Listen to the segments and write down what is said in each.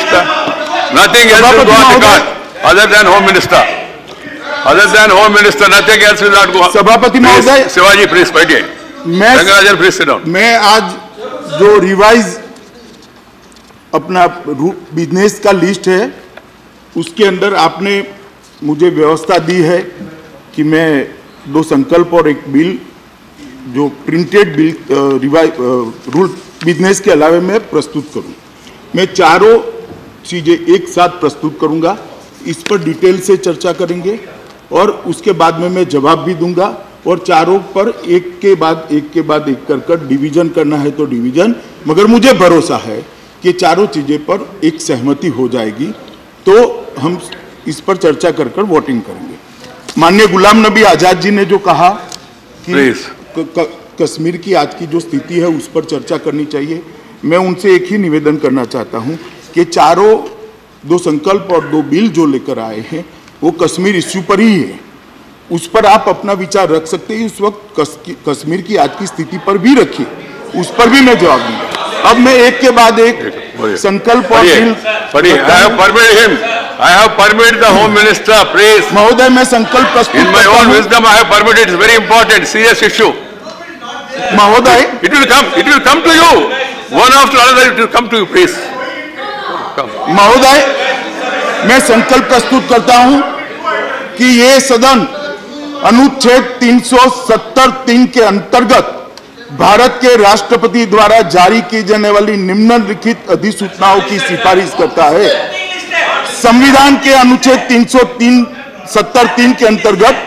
minister. Nothing else will go on record other than home minister. Other than home minister, nothing else will not go. सभापति महोदय Shivaji, please, बैठिए. मैं Rangarajan, please sit down. मैं आज जो revise अपना business का लिस्ट है उसके अंदर आपने मुझे व्यवस्था दी है कि मैं दो संकल्प और एक बिल जो printed bill revise rule business के अलावे मैं प्रस्तुत करूँ मैं चारों चीज़ें एक साथ प्रस्तुत करूँगा इस पर डिटेल से चर्चा करेंगे और उसके बाद में मैं जवाब भी दूँगा और चारों पर एक के बाद एक के बाद एक कर कर डिवीज़न करना है तो डिवीज़न मगर मुझे भरोसा है कि चारों चीज़ें पर एक सहमति हो जाएगी तो हम इस पर चर्चा कर कर वोटिंग करेंगे। माननीय गुलाम नबी आज़ाद जी ने जो कहा कि कश्मीर की आज की जो स्थिति है उस पर चर्चा करनी चाहिए। मैं उनसे एक ही निवेदन करना चाहता हूँ कि चारों दो संकल्प और दो बिल जो लेकर आए हैं वो कश्मीर इश्यू पर ही है उस पर आप अपना विचार रख सकते हैं उस वक्त कश्मीर की आज की स्थिति पर भी रखिए उस पर भी मैं जवाब दूँगा अब मैं एक के बाद एक संकल्प और bill I have permitted the home minister, please. महोदय मैं संकल्प प्रस्तुत In my own wisdom, I have permitted. It's very important, serious issue. महोदय It will come, it will come to you. One after another, it will come to you, please. महोदय, मैं संकल्प प्रस्तुत करता हूँ कि ये सदन अनुच्छेद 370 तीन के अंतर्गत भारत के राष्ट्रपति द्वारा जारी की जाने वाली निम्नलिखित अधिसूचनाओं की सिफारिश करता है। संविधान के अनुच्छेद 303 सत्तर तीन के अंतर्गत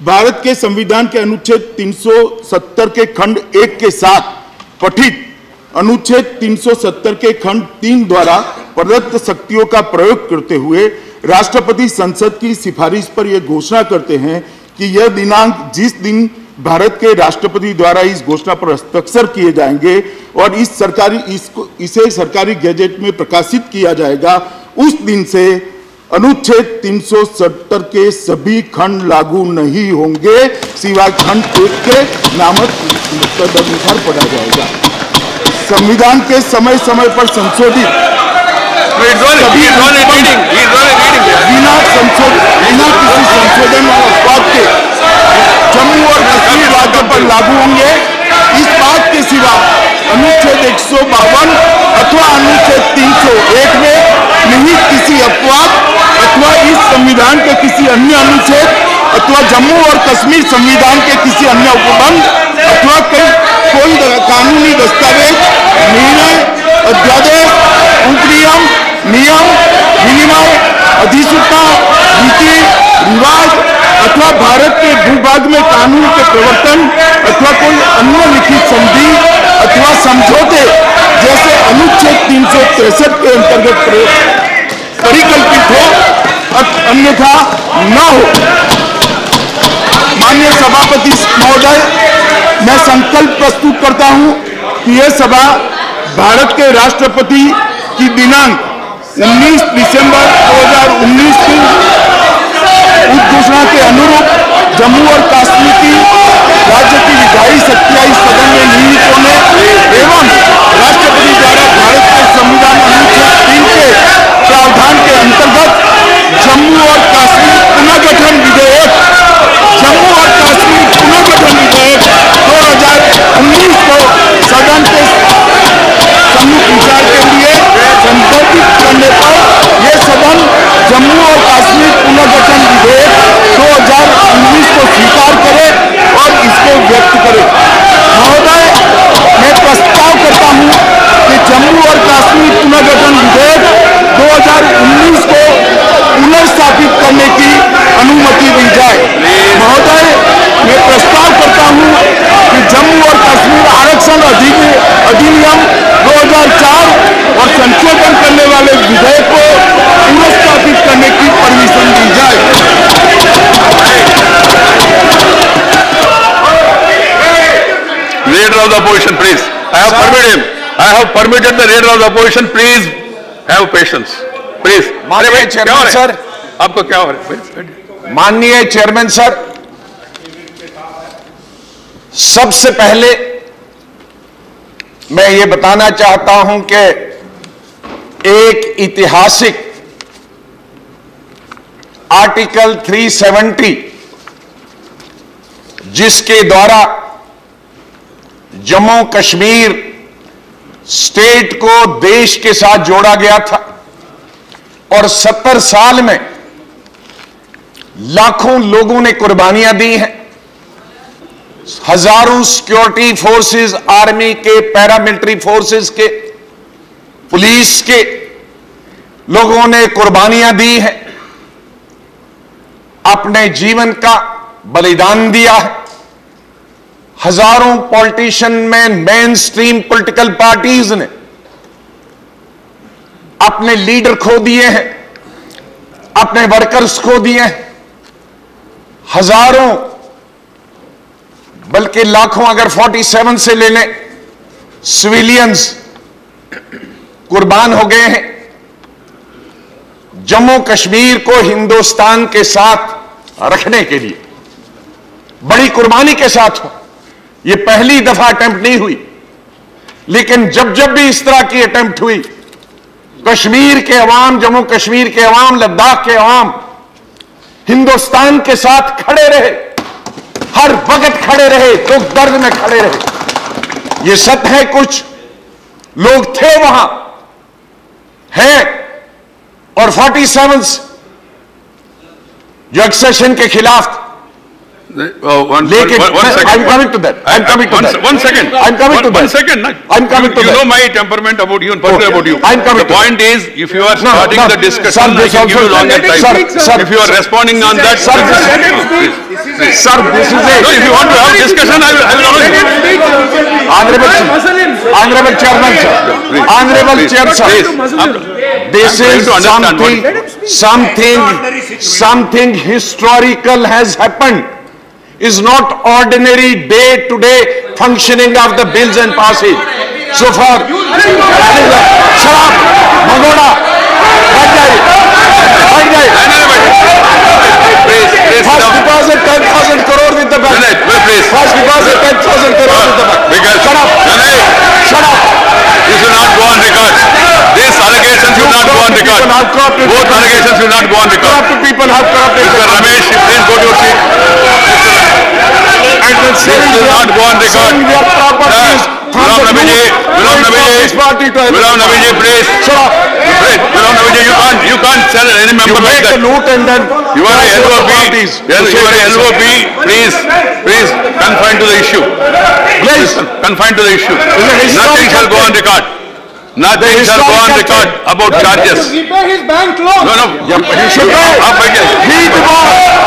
भारत के संविधान के अनुच्छेद 370 के खंड एक के साथ पठित अनुच्छेद 370 के खंड तीन द्वारा प्रदत्त शक्तियों का प्रयोग करते हुए राष्ट्रपति संसद की सिफारिश पर यह घोषणा करते हैं कि यह दिनांक जिस दिन भारत के राष्ट्रपति द्वारा इस घोषणा पर हस्ताक्षर किए जाएँगे और इस सरकारी, इसको, इसे सरकारी गैजेट में प्रकाशित किया जाएगा, उस दिन से अनुच्छेद 370 के सभी खंड लागू नहीं होंगे। सिवाय खंड एक के नामक तदनुसार पढ़ा जाएगा। संविधान के समय समय पर संशोधित It's only, he is only reading, he is only reading. बिना संशोधन बिना किसी संशोधन और अपवाद के जम्मू और कश्मीर राज्य पर लागू होंगे इस बात के सिवा अनुच्छेद एक अथवा अनुच्छेद 301 में नहीं किसी अपवाद अथवा इस संविधान के किसी अन्य अनुच्छेद अथवा जम्मू और कश्मीर संविधान के किसी अन्य उपबंध अथवा कई कोई कानूनी दस्तावेज़ निर्णय अध्यादेश उपनियम नियम विनिमय अधिसूचना, नीति, रिवाज अथवा भारत के भूभाग में कानून के प्रवर्तन अथवा कोई अन्य लिखित संधि अथवा समझौते जैसे अनुच्छेद तीन सौ तिरसठ के अंतर्गत परिकल्पित हो अन्यथा न हो। माननीय सभापति महोदय, मैं संकल्प प्रस्तुत करता हूँ कि यह सभा भारत के राष्ट्रपति की दिनांक 19 दिसंबर 2019 की उद्घोषणा के अनुरूप जम्मू और कश्मीर की राज्य की विधायी शक्तियाँ इस सदन में नियमित होने एवं राष्ट्रपति द्वारा भारत के संविधान अनुच्छेद तीन के प्रावधान के अंतर्गत जम्मू और कश्मीर पुनर्गठन विधेयक, जम्मू और कश्मीर पुनर्गठन विधेयक 2019 को of the opposition, please. I have permitted him. I have permitted the leader of the opposition, please have patience. Please. माननीय चेयरमैन हो है? सर। आपको क्या हो रहा है Please, बैठिए। माननीय चेयरमैन सर सबसे पहले मैं ये बताना चाहता हूँ कि एक ऐतिहासिक आर्टिकल 370 जिसके द्वारा जम्मू कश्मीर स्टेट को देश के साथ जोड़ा गया था और 70 साल में लाखों लोगों ने कुर्बानियाँ दी हैं। हज़ारों सिक्योरिटी फोर्सेस आर्मी के पैरामिलिट्री फोर्सेस के पुलिस के लोगों ने कुर्बानियाँ दी हैं। अपने जीवन का बलिदान दिया है। हज़ारों पॉलिटिशियन में मेन स्ट्रीम पोलिटिकल पार्टीज़ ने अपने लीडर खो दिए हैं, अपने वर्कर्स खो दिए हैं। हज़ारों, बल्कि लाखों अगर 47 से ले लें सिविलियंस कुर्बान हो गए हैं। जम्मू कश्मीर को हिंदुस्तान के साथ रखने के लिए, बड़ी कुर्बानी के साथ हो। यह पहली दफ़ा अटेम्प्ट नहीं हुई। लेकिन जब जब भी इस तरह की अटेम्प्ट हुई, कश्मीर के अवाम, जम्मू कश्मीर के अवाम, लद्दाख के अवाम, हिंदुस्तान के साथ खड़े रहे, हर वक्त खड़े रहे, दुख दर्द में खड़े रहे। ये सत्य है कुछ। लोग थे वहाँ, हैं, और 47 जो एक्सेशन के खिलाफ Oh, one second. I'm coming to that. I'm uh, coming to that. One second. I'm coming to that. One second. I'm coming to you that. You know my temperament about you and personal about you. I'm coming the point is, if you are starting the discussion, sir, I can give you longer time. If you are responding on that, sir, this, this, sir, this is a... No, if you want to have discussion, I will, I will always... Honorable, Honorable Chairman, sir. Honorable Chairman, sir. This is something, something, something historical has happened is not ordinary day-to-day -day functioning of the bills and passes. So far, First deposit 10,000 crore with the bank. First deposit 10,000 crore with the bank. Shut up. Shut up. This will not go on record. These allegations will not go on record. Both allegations will not go on record. Corrupt people have corrupted. Mr. Ramesh, please go to your seat will not go on record. Gulam Nabi Ji, Gulam Nabi Ji, Gulam Nabi Ji, please. Gulam Nabi Ji, you can't, you can't sell any member like that. You loot and then you are a LOP. Yes, you are a LOP. Please, please, confine to the issue. Please, confine to the issue. Nothing shall go on record. Nothing shall go on record about charges. No, no. You should go. He the boss.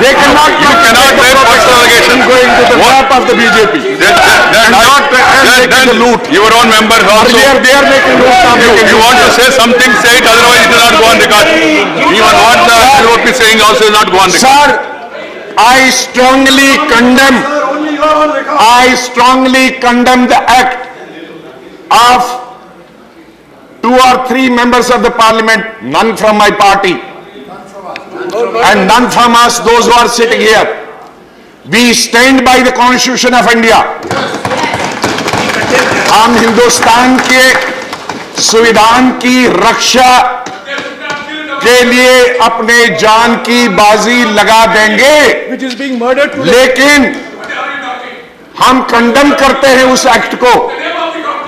They cannot. You cannot make personal allegations. Going to the What? of the BJP. Then, then, And not and then, making the loot. your own members also. Are, they are making loot. You, you want to say something, say it, otherwise it will not go on record. Even what the is saying also will not go on record. Sir, I strongly condemn, I strongly condemn the act of two or three members of the parliament, none from my party, and none from us, those who are sitting here. We stand by the constitution of India. हम हिंदुस्तान के संविधान की रक्षा के लिए अपने जान की बाजी लगा देंगे. लेकिन हम कंडम करते हैं उस एक्ट को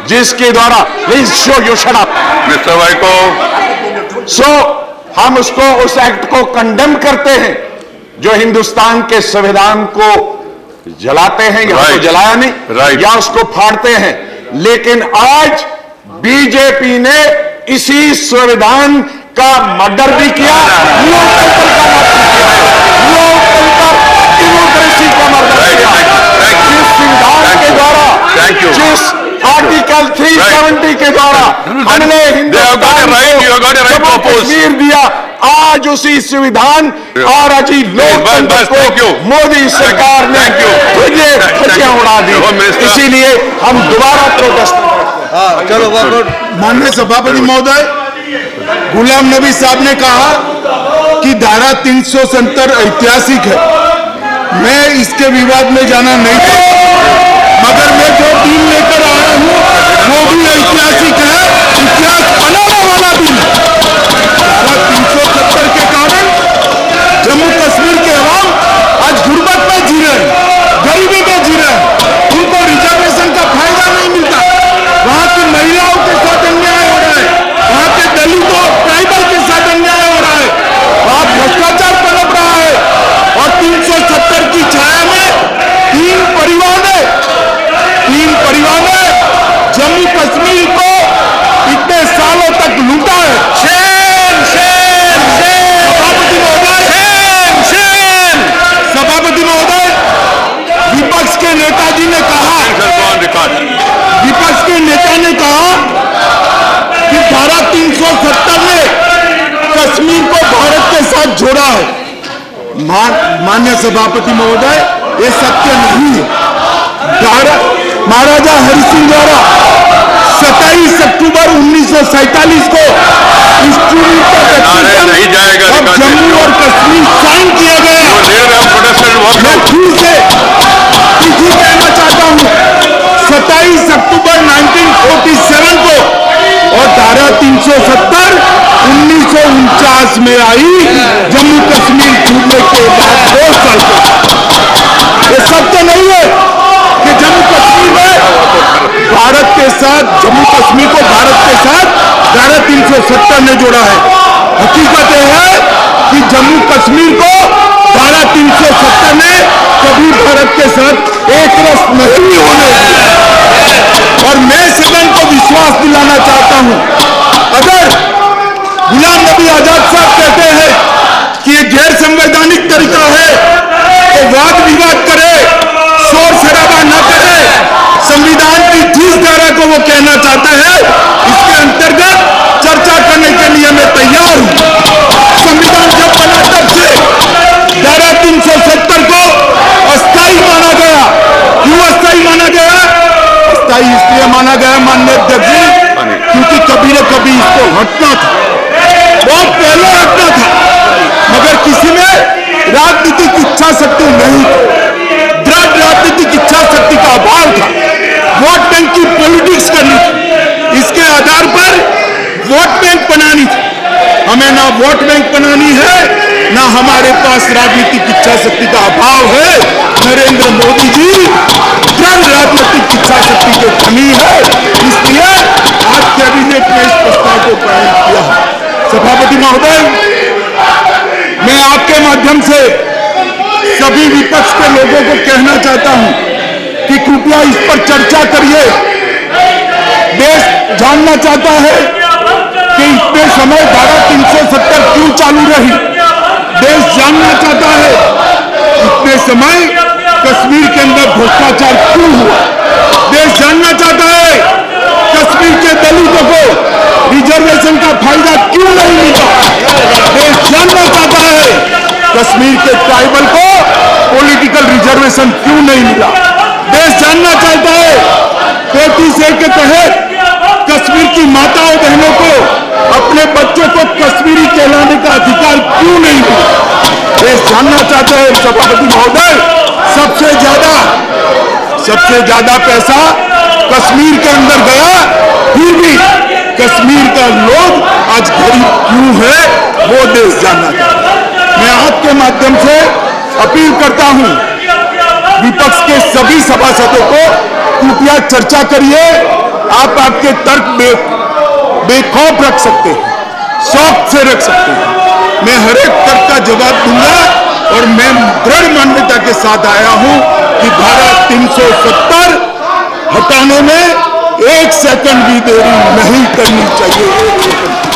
जिसके द्वारा please show you shut up Mr. Vaiko, so हम उसको उस एक्ट को कंडेम करते हैं जो हिंदुस्तान के संविधान को जलाते हैं या Right. जलाया नहीं Right. या उसको फाड़ते हैं लेकिन आज बीजेपी ने इसी संविधान का मर्डर भी किया लोकतंत्र का मर्डर किया लोकतंत्र डेमोक्रेसी का मर्डर किया. जिस संविधान के द्वारा जिस आर्टिकल 370 के द्वारा हमने हिंदुस्तान को you कृषि संविधान और अजी लोकतंत्र को मोदी सरकार ने खुले खुशियाँ उड़ा दी। इसीलिए हम दोबारा प्रोटेस्ट हाँ, चलो माननीय सभापति महोदय गुलाम नबी साहब ने कहा कि धारा तीन सौ सत्तर ऐतिहासिक है। मैं इसके विवाद में जाना नहीं मगर मैं जो बिल लेकर आया हूँ वो भी ऐतिहासिक है। इतिहास बनाने वाला बिल मान्य सभापति महोदय ये सत्य नहीं। है महाराजा हरि सिंह द्वारा 27 अक्टूबर उन्नीस को नहीं जाएगा और जम्मू और कश्मीर साइन किया गया मैं. फिर से तिथि कहना चाहता हूँ 27 अक्टूबर 1947 को और धारा 370 उन्नीस में आई जम्मू कश्मीर छूटने के बाद दो साल के ये सत्य नहीं है कि जम्मू कश्मीर में भारत के साथ, जम्मू कश्मीर को भारत के साथ धारा 370 ने जोड़ा है। हकीकत यह है कि जम्मू कश्मीर को धारा 370 ने कभी भारत के साथ एक रस नहीं होने और मैं सदन को विश्वास दिलाना चाहता हूँ। अगर गुलाम नबी आज़ाद साहब कहते हैं कि ये गैर संवैधानिक तरीका है तो वाद विवाद करे, शोर शराबा न करे, संविधान की जिस धारा को वो कहना चाहता हैं इसके अंतर्गत चर्चा करने के लिए मैं तैयार हूँ संविधान जब बना तब से धारा 370 को अस्थाई माना गया क्यों अस्थाई माना गया अस्थाई इसलिए माना गया माननीय अध्यक्ष जी क्योंकि कभी न कभी इसको हटना था बहुत पहले हटना था मगर किसी में राजनीतिक इच्छा शक्ति नहीं थी दृढ़ राजनीतिक इच्छा शक्ति का अभाव था वोट बैंक की पॉलिटिक्स करनी थी इसके आधार पर वोट बैंक बनानी थी हमें ना वोट बैंक बनानी है, ना हमारे पास राजनीतिक इच्छा शक्ति का अभाव है। नरेंद्र मोदी जी दृढ़ राजनीतिक इच्छा शक्ति की कमी है, इसलिए आज कैबिनेट ने इस प्रस्ताव को पारित किया है। सभापति महोदय, मैं आपके माध्यम से सभी विपक्ष के लोगों को कहना चाहता हूँ कि कृपया इस पर चर्चा करिए। देश जानना चाहता है कि इतने समय धारा 370 क्यों चालू रही? देश जानना चाहता है, इतने समय कश्मीर के अंदर भ्रष्टाचार क्यों हुआ? देश जानना चाहता है, कश्मीर के दलितों को रिजर्वेशन का फ़ायदा क्यों नहीं मिला? देश जानना चाहता है, कश्मीर के ट्राइबल को पॉलिटिकल रिजर्वेशन क्यों नहीं मिला? देश जानना चाहता है पैंतीस ए के तहत कश्मीर की माताओं बहनों को अपने बच्चों को कश्मीरी कहलाने का अधिकार क्यों नहीं मिला देश जानना चाहते हैं सभापति महोदय सबसे ज़्यादा सबसे ज़्यादा पैसा कश्मीर के अंदर गया फिर भी कश्मीर का लोग आज गरीब क्यों है वो देश जानना चाहता मैं आपके माध्यम से अपील करता हूँ विपक्ष के सभी सभासदों को कृपया चर्चा करिए आप आपके तर्क बे, बेखौफ रख सकते हैं। शौक से रख सकते हैं। मैं हर एक तर्क का जवाब दूँगा और मैं दृढ़ मान्यता के साथ आया हूँ कि धारा 370 हटाने में एक सेकंड भी देरी नहीं करनी चाहिए।